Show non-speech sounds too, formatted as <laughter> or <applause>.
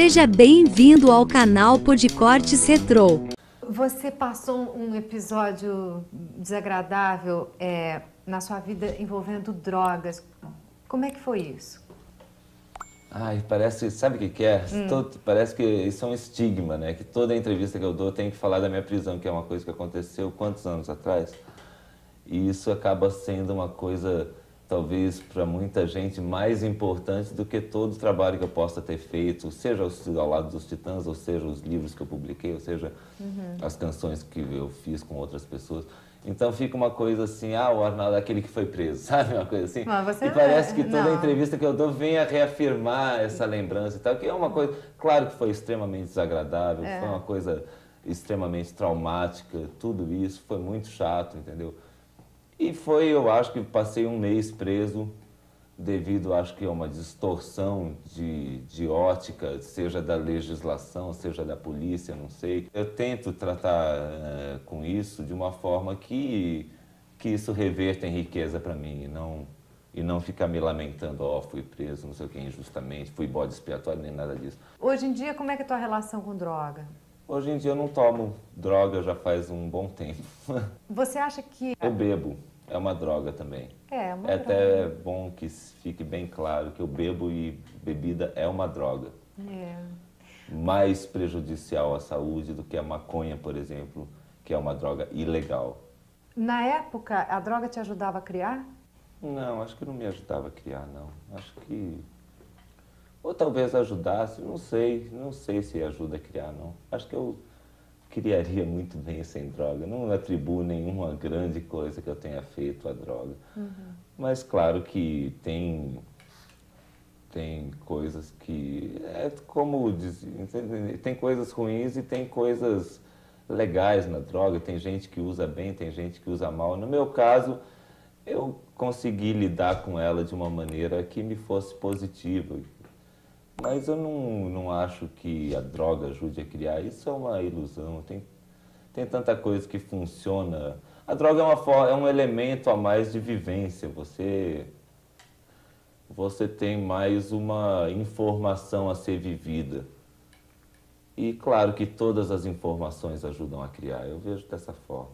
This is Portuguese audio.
Seja bem-vindo ao canal Podcortes Retrô. Você passou um episódio desagradável é, na sua vida envolvendo drogas. Como é que foi isso? Ai, parece, sabe o que, que é? Hum. Todo, parece que isso é um estigma, né? Que toda entrevista que eu dou tem que falar da minha prisão, que é uma coisa que aconteceu quantos anos atrás? E isso acaba sendo uma coisa, talvez para muita gente, mais importante do que todo o trabalho que eu possa ter feito, seja ao lado dos Titãs, ou seja os livros que eu publiquei, ou seja uhum. as canções que eu fiz com outras pessoas. Então fica uma coisa assim, ah, o Arnaldo é aquele que foi preso, <laughs> sabe? Uma coisa assim. e parece é, que toda entrevista que eu dou vem a reafirmar essa lembrança e tal, que é uma coisa, claro que foi extremamente desagradável, é. foi uma coisa extremamente traumática, tudo isso foi muito chato, entendeu? E foi, eu acho que passei um mês preso devido, acho que a uma distorção de, de ótica, seja da legislação, seja da polícia, não sei. Eu tento tratar uh, com isso de uma forma que, que isso reverta em riqueza para mim e não, e não ficar me lamentando, ó, oh, fui preso, não sei o que, injustamente, fui bode expiatório, nem nada disso. Hoje em dia, como é que é a tua relação com droga? Hoje em dia eu não tomo droga já faz um bom tempo. <laughs> Você acha que... Eu bebo. É uma droga também. É, uma é até bom que fique bem claro que o bebo e bebida é uma droga. É. Mais prejudicial à saúde do que a maconha, por exemplo, que é uma droga ilegal. Na época, a droga te ajudava a criar? Não, acho que não me ajudava a criar, não. Acho que. Ou talvez ajudasse, não sei. Não sei se ajuda a criar, não. Acho que eu criaria muito bem sem droga. Não atribuo nenhuma grande coisa que eu tenha feito à droga. Uhum. Mas claro que tem tem coisas que é como diz, tem coisas ruins e tem coisas legais na droga. Tem gente que usa bem, tem gente que usa mal. No meu caso, eu consegui lidar com ela de uma maneira que me fosse positiva mas eu não, não acho que a droga ajude a criar. Isso é uma ilusão. Tem, tem tanta coisa que funciona. A droga é, uma, é um elemento a mais de vivência. Você, você tem mais uma informação a ser vivida. E claro que todas as informações ajudam a criar. Eu vejo dessa forma.